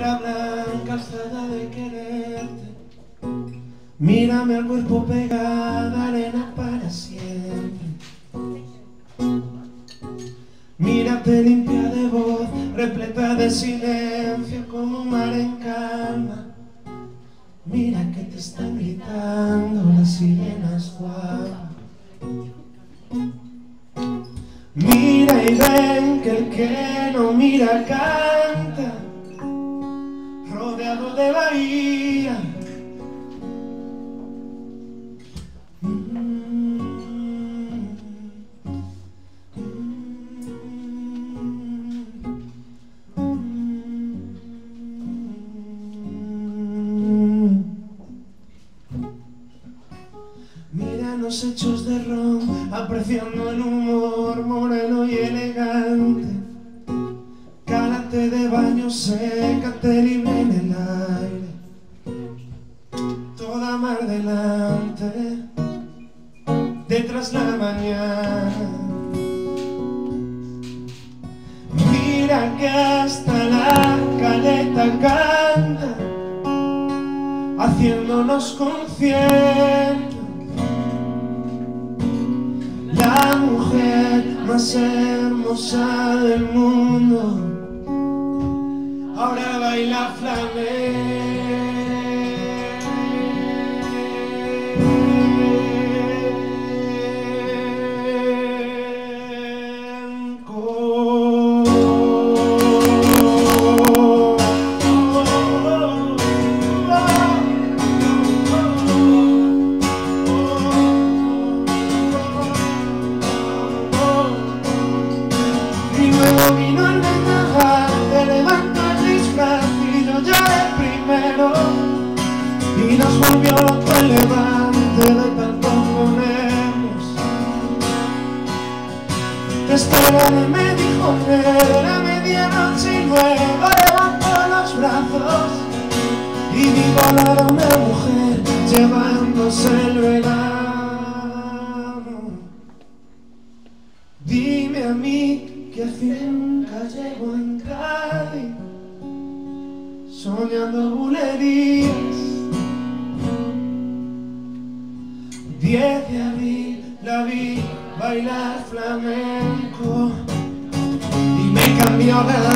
La blanca alzada de quererte. Mírame al cuerpo pegada, arena para siempre. Mírate limpia de voz, repleta de silencio, como mar en calma. Mira que te están gritando las sirenas guapas. Mira y ven que el que no mira canta, de bahía. Mira los hechos de ron, apreciando el humor moreno y elegante. Cálate de baño, sécate libre detrás la mañana. Mira que hasta la caleta canta, haciéndonos conciertos. La mujer más hermosa del mundo ahora baila Y Loco el levante de tanto ponernos. Te esperaré, me dijo era medianoche y luego levantó los brazos. Y vi volar a una mujer llevándose el verano. Dime a mí que finca llego en Cádiz Soñando bulerías 10 de abril la vi bailar flamenco Y me cambió la vida